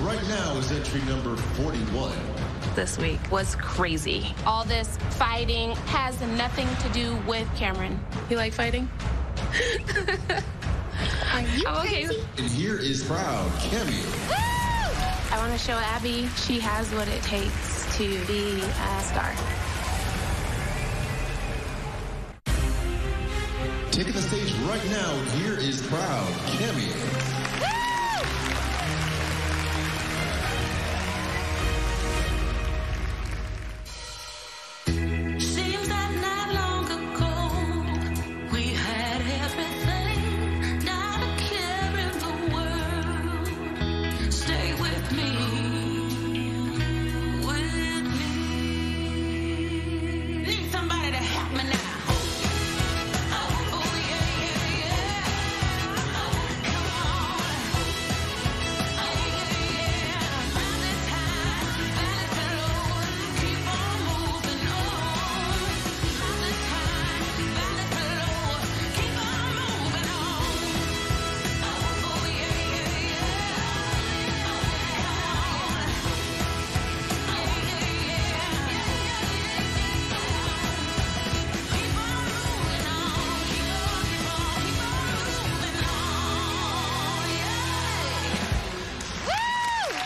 right now is entry number 41. This week was crazy. All this fighting has nothing to do with Kamryn. You like fighting? Are you I'm okay. And here is proud Kammy. I want to show Abby she has what it takes to be a star. Taking the stage right now, here is proud Kammy. Stay with me,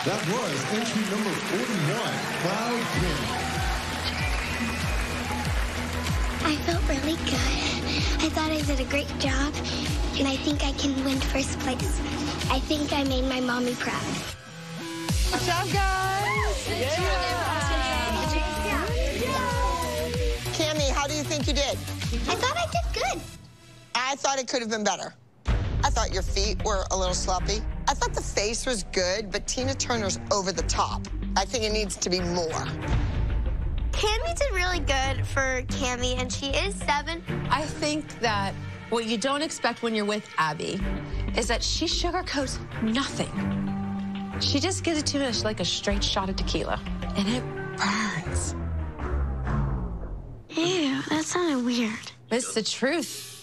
That was entry number 41, Proud Kammy. I felt really good. I thought I did a great job, and I think I can win first place. I think I made my mommy proud. Good job, guys. Yeah. Kammy, how do you think you did? I thought I did good. I thought it could have been better. I thought your feet were a little sloppy. I thought the face was good, but Tina Turner's over the top. I think it needs to be more. Kammy did really good for Kammy, and she is seven. I think that what you don't expect when you're with Abby is that she sugarcoats nothing. She just gives it to you like a straight shot of tequila, and it burns. Ew, that sounded weird. It's the truth.